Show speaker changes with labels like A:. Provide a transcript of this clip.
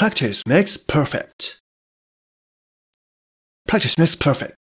A: Practice makes perfect. Practice makes perfect.